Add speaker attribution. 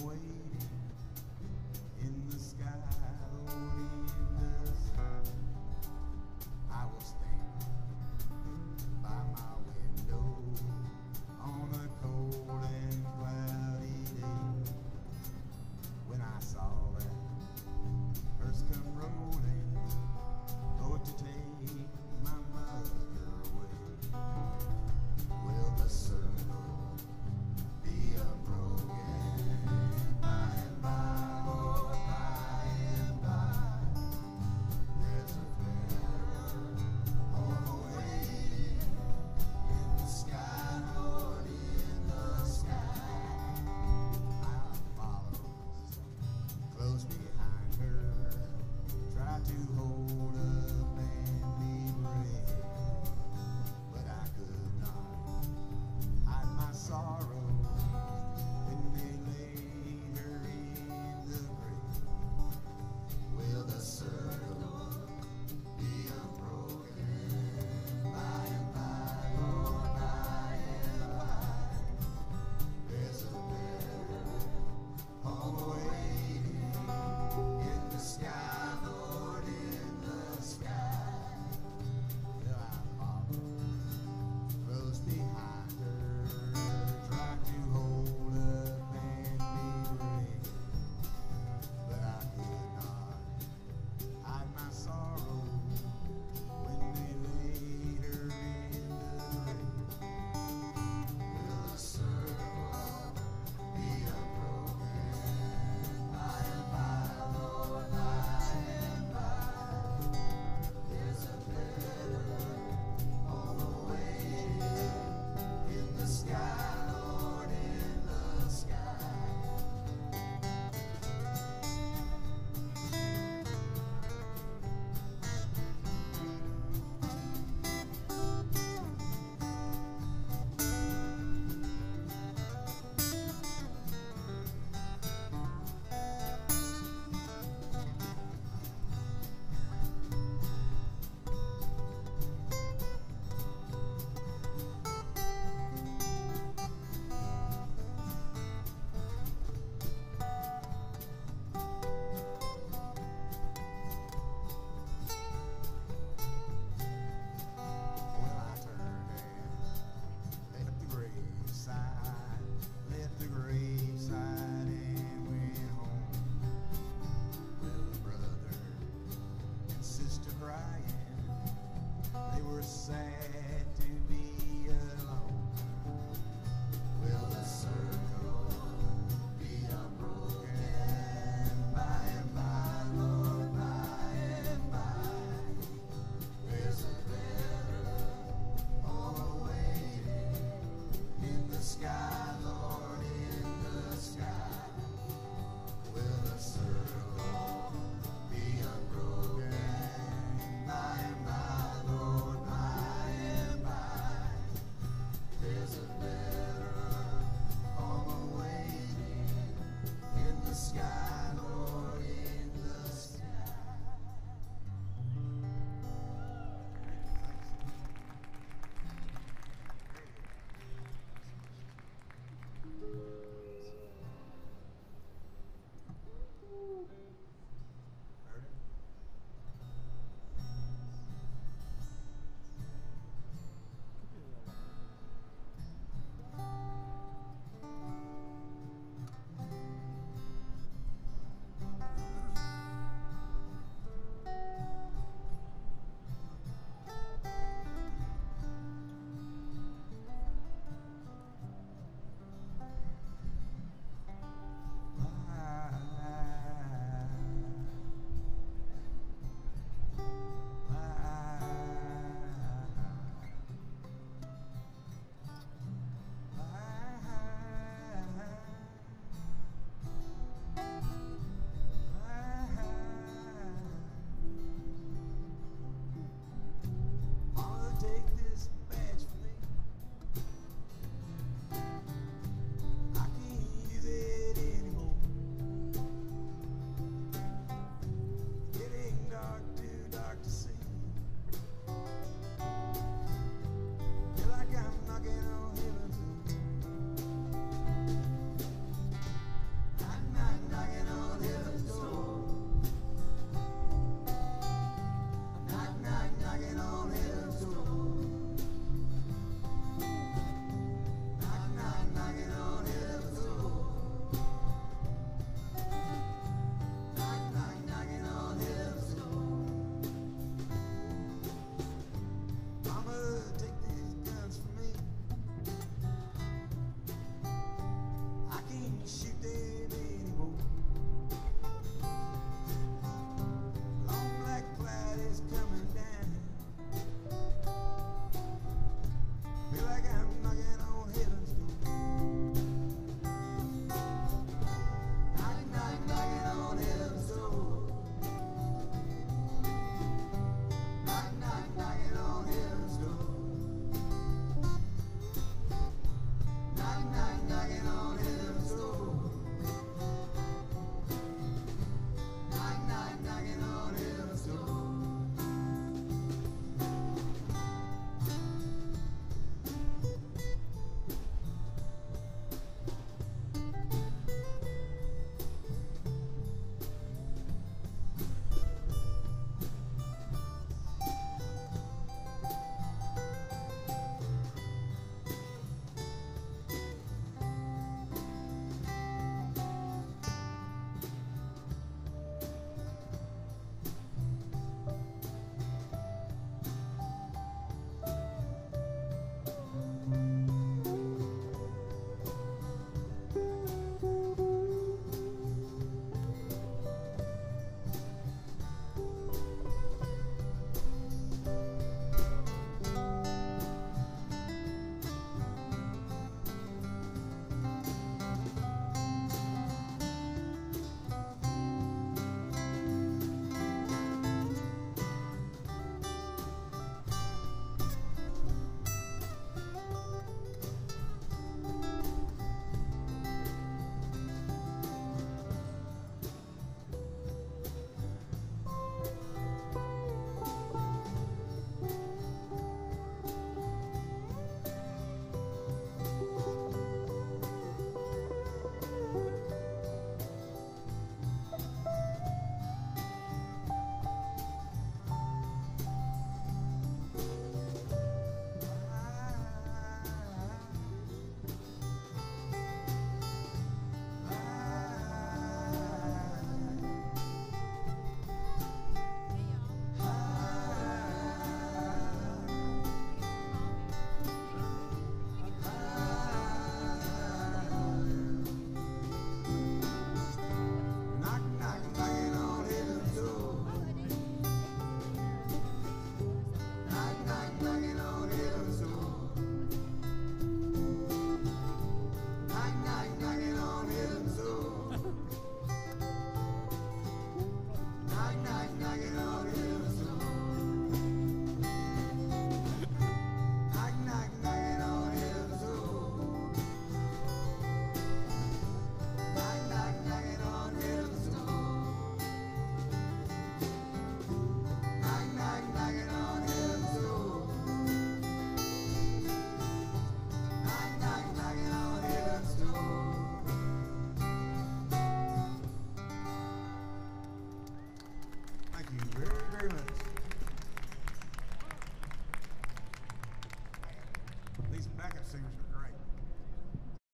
Speaker 1: away.